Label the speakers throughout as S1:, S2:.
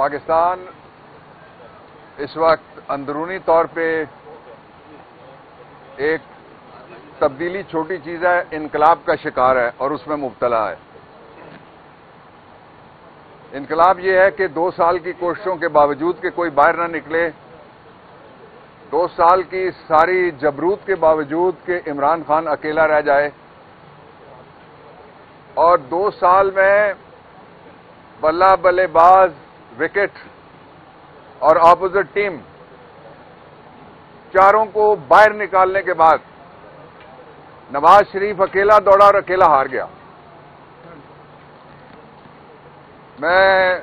S1: पाकिस्तान इस वक्त अंदरूनी तौर पे एक तब्दीली छोटी चीज़ है, इनकलाब का शिकार है और उसमें मुबतला है। इनकलाब यह है कि दो साल की कोशिशों के बावजूद कि कोई बाहर ना निकले, दो साल की सारी जबरूत के बावजूद कि इमरान खान अकेला रह जाए और दो साल में बल्ला बल्लेबाज विकेट और ऑपोजिट टीम चारों को बाहर निकालने के बाद नवाज़ शरीफ अकेला दौड़ा और अकेला हार गया। मैं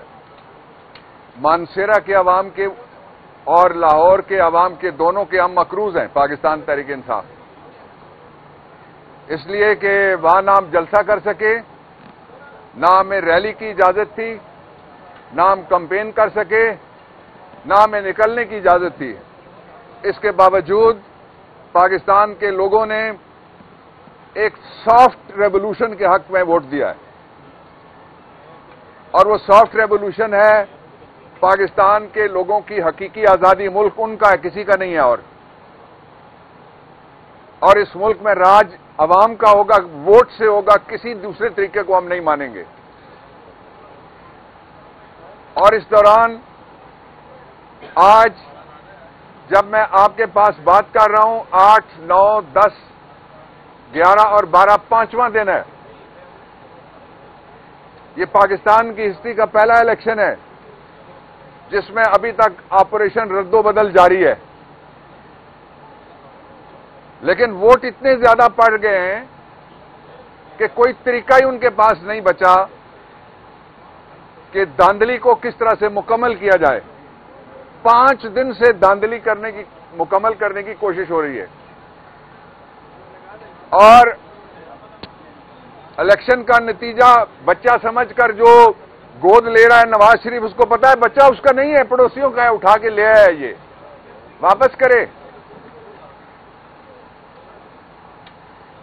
S1: मानसेरा के अवाम के और लाहौर के अवाम के दोनों के हम मकरूज हैं, पाकिस्तान तहरीक इंसाफ। इसलिए कि वहाँ ना हम जलसा कर सके, ना हमें रैली की इजाज़त थी ना हम कंपेन कर सके ना हमें निकलने की इजाज़त थी इसके बावजूद पाकिस्तान के लोगों ने एक सॉफ्ट रेवोल्यूशन के हक में वोट दिया है। और वो सॉफ्ट रेवोल्यूशन है, पाकिस्तान के लोगों की हकीकी आज़ादी मुल्क उनका है, किसी का नहीं है और। और इस मुल्क में राज अवाम का होगा, वोट से होगा, किसी दूसरे तरीके को हम नहीं मानेंगे। और इस दौरान आज जब मैं आपके पास बात कर रहा हूँ, आठ, नौ, दस, ग्यारह और बारह, पांचवां दिन है। ये पाकिस्तान की हिस्ट्री का पहला इलेक्शन है, जिसमें अभी तक ऑपरेशन रद्दो बदल जारी है। लेकिन वोट इतने ज़्यादा पड़ गए हैं कि कोई तरीका ही उनके पास नहीं बचा। कि धांधली को किस तरह से मुकम्मल किया जाए। पाँच दिन से धांधली करने की, मुकम्मल करने की कोशिश हो रही है। और इलेक्शन का नतीजा बच्चा समझकर जो गोद ले रहा है नवाज़ शरीफ, उसको पता है बच्चा उसका नहीं है, पड़ोसियों का है, उठा के ले आया ये। वापस करे।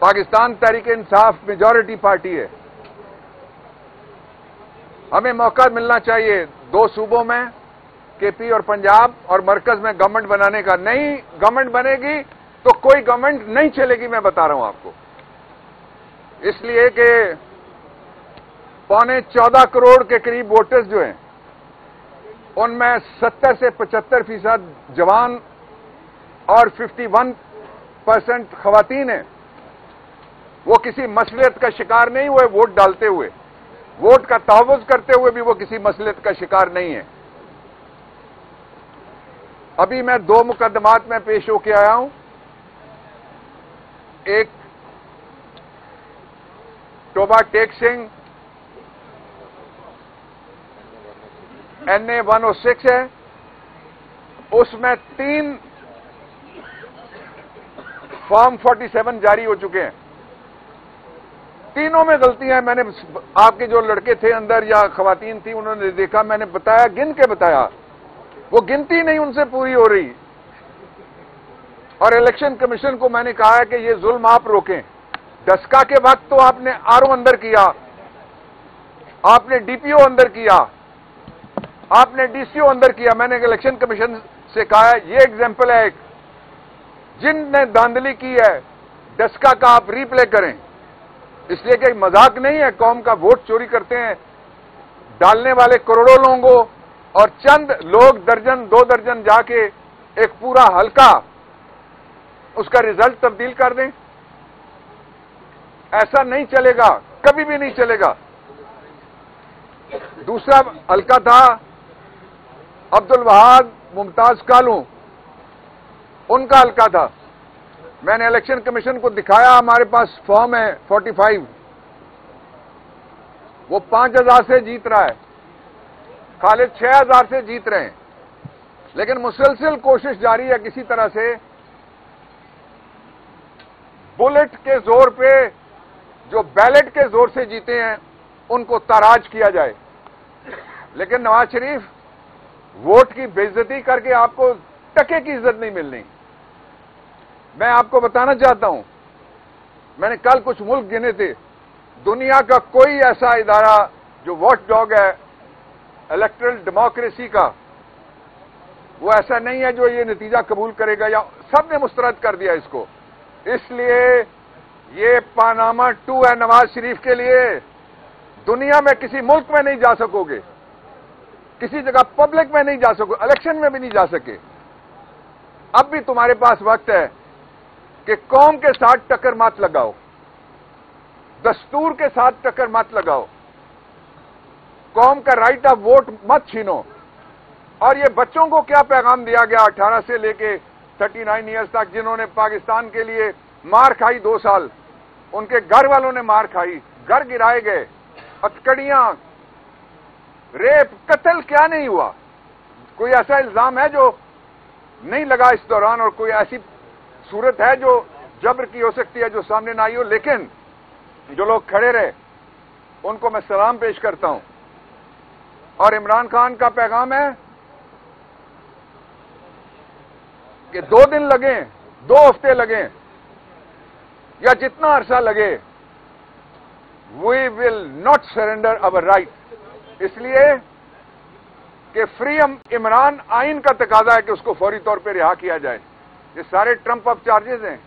S1: पाकिस्तान तहरीक इंसाफ मेजॉरिटी पार्टी है। हमें मौका मिलना चाहिए दो सूबों में केपी और पंजाब और मरकज में गवर्नमेंट बनाने का। नहीं गवर्नमेंट बनेगी तो कोई गवर्नमेंट नहीं चलेगी, मैं बता रहा हूँ आपको। इसलिए कि पौने चौदह करोड़ के करीब वोटर्स जो हैं, उनमें सत्तर से पचहत्तर फ़ीसद जवान और 51 परसेंट खातन हैं। वो किसी मसलियत का शिकार नहीं हुए, वोट डालते हुए। वोट का तहवुज करते हुए भी वो किसी मसलियत का शिकार नहीं है। अभी मैं दो मुकदमात में पेश होके आया हूँ। एक, Toba Tek Singh, N A NA 106 है। उसमें तीन फॉर्म 47 जारी हो चुके हैं। तीनों में गलतियाँ मैंने आपके जो लड़के थे अंदर या खातन थी, उन्होंने देखा, मैंने बताया, गिन के बताया। वो गिनती नहीं उनसे पूरी हो रही। और इलेक्शन कमीशन को मैंने कहा है कि ये जुल्म आप रोकें। दसका के वक्त तो आपने आरओ अंदर किया। आपने डीपीओ अंदर किया। आपने डीसीओ अंदर किया। मैंने इलेक्शन कमीशन से कहा है, ये एग्ज़ाम्पल है एक। जिनने धांधली की है, दसका का आप रिप्ले करें। इसलिए कि मज़ाक नहीं है, कौम का वोट चोरी करते हैं, डालने वाले करोड़ों लोगों और चंद लोग दर्जन, दो दर्जन जाके एक पूरा हल्का उसका रिज़ल्ट तब्दील कर दें। ऐसा नहीं चलेगा, कभी भी नहीं चलेगा। दूसरा हल्का था अब्दुल वहाब मुमताज़ कालू, उनका हल्का था। मैंने इलेक्शन कमीशन को दिखाया, हमारे पास फॉर्म है 45 वो 5000 से जीत रहा है। खालिद 6000 से जीत रहे हैं। लेकिन मुसलसिल कोशिश जारी है किसी तरह से बुलेट के ज़ोर पे जो बैलेट के ज़ोर से जीते हैं, उनको ताराज किया जाए। लेकिन नवाज़ शरीफ, वोट की बेइज्जती करके आपको टके की इज़्ज़त नहीं मिलनी। मैं आपको बताना चाहता हूँ, मैंने कल कुछ मुल्क गिने थे। दुनिया का कोई ऐसा इदारा जो वॉच डॉग है इलेक्ट्रल डेमोक्रेसी का, वो ऐसा नहीं है जो ये नतीजा कबूल करेगा या सबने मुस्तरद कर दिया इसको। इसलिए ये पानामा टू है नवाज़ शरीफ के लिए। दुनिया में किसी मुल्क में नहीं जा सकोगे। किसी जगह पब्लिक में नहीं जा सकोगे इलेक्शन में भी नहीं जा सके। अब भी तुम्हारे पास वक्त है। कि कौम के साथ टक्कर मत लगाओ, दस्तूर के साथ टक्कर मत लगाओ। कौम का राइट ऑफ़ वोट मत छीनो। और ये बच्चों को क्या पैगाम दिया गया 18 से लेके 39 ईयर्स तक, जिन्होंने पाकिस्तान के लिए मार खाई दो साल? उनके घर वालों ने मार खाई, घर गिराए गए। अटकड़ियाँ, रेप, कत्ल क्या नहीं हुआ? कोई ऐसा इल्ज़ाम है जो नहीं लगा इस दौरान और कोई ऐसी सूरत है जो जब्र की हो सकती है, जो सामने ना आई हो, लेकिन जो लोग खड़े रहे, उनको मैं सलाम पेश करता हूँ। और इमरान खान का पैगाम है कि दो दिन लगे, दो हफ़्ते लगे, या जितना अरसा लगे we will not surrender our right इसलिए कि फ्री इमरान आइन का तकाजा है कि उसको फौरी तौर पर रिहा किया जाए। ये सारे ट्रंप अप चार्जेस हैं।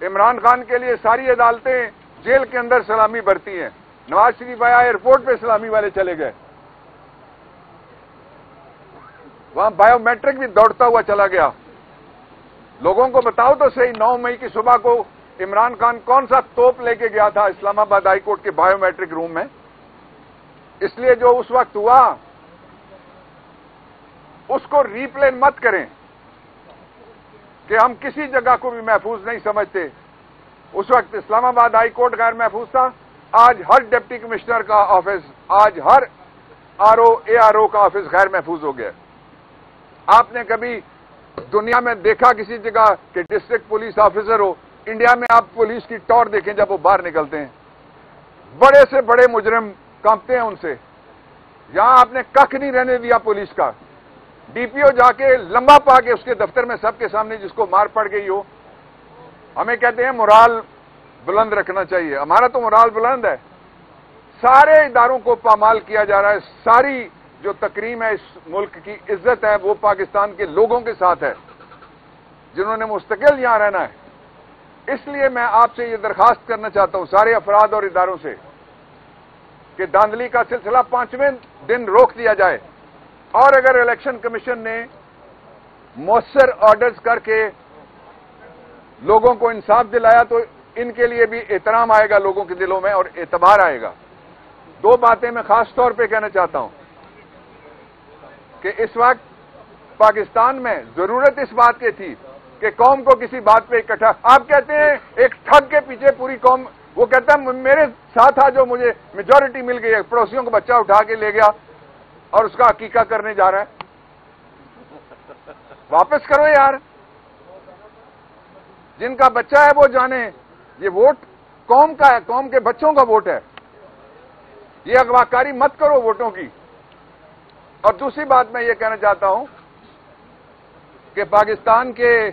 S1: इमरान खान के लिए सारी अदालतें जेल के अंदर सलामी भरती हैं। नवाज़ शरीफ आया एयरपोर्ट पे सलामी वाले चले गए। वहाँ बायोमेट्रिक भी दौड़ता हुआ चला गया। लोगों को बताओ तो सही 9 मई की सुबह को इमरान खान कौन सा तोप लेके गया था इस्लामाबाद हाईकोर्ट के बायोमेट्रिक रूम में? इसलिए जो उस वक्त हुआ, उसको रिप्ले मत करें। कि हम किसी जगह को भी महफूज नहीं समझते। उस वक्त इस्लामाबाद हाई कोर्ट गैर महफूज था। आज हर डिप्टी कमिश्नर का ऑफ़िस, आज हर R O A R O का ऑफ़िस गैर महफूज हो गया। आपने कभी दुनिया में देखा किसी जगह कि डिस्ट्रिक्ट पुलिस ऑफिसर हो? इंडिया में आप पुलिस की टॉर देखें जब वो बाहर निकलते हैं। बड़े से बड़े मुजरिम कांपते हैं उनसे। यहाँ आपने कख नहीं रहने दिया पुलिस का। डीपीओ जाके लंबा पा के उसके दफ्तर में सबके सामने जिसको मार पड़ गई हो। हमें कहते हैं, मुराल बुलंद रखना चाहिए। हमारा तो मुराल बुलंद है। सारे इदारों को पामाल किया जा रहा है। सारी जो तकरीम है इस मुल्क की इज़्ज़त है, वो पाकिस्तान के लोगों के साथ है, जिन्होंने मुस्तकिल यहाँ रहना है। इसलिए मैं आपसे ये दरखास्त करना चाहता हूँ सारे अफराद और इदारों से, कि धांधली का सिलसिला पाँचवें दिन रोक दिया जाए। और अगर इलेक्शन कमीशन ने मौसर ऑर्डर्स करके लोगों को इंसाफ दिलाया तो इनके लिए भी एहतराम आएगा लोगों के दिलों में और एतबार आएगा। दो बातें मैं खास तौर पे कहना चाहता हूँ कि इस वक्त पाकिस्तान में ज़रूरत इस बात की थी कि कौम को किसी बात पे इकट्ठा। आप कहते हैं, एक ठग के पीछे पूरी कौम, वो कहता है, मेरे साथ था जो मुझे मेजोरिटी मिल गई है, पड़ोसियों को बच्चा उठा के ले गया और उसका हकीका करने जा रहा है। वापस करो यार। जिनका बच्चा है वो जाने ये वोट कौम का है कौम के बच्चों का वोट है। ये अगवाकारी मत करो वोटों की। और दूसरी बात मैं ये कहना चाहता हूँ कि पाकिस्तान के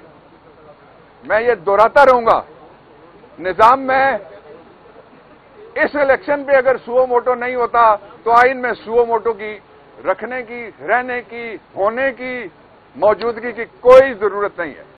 S1: मैं ये दोहराता रहूँगा निज़ाम में इस इलेक्शन पे अगर सुओ मोटो नहीं होता तो आइन में सुओ मोटो की रखने की रहने की होने की मौजूदगी की कोई ज़रूरत नहीं है।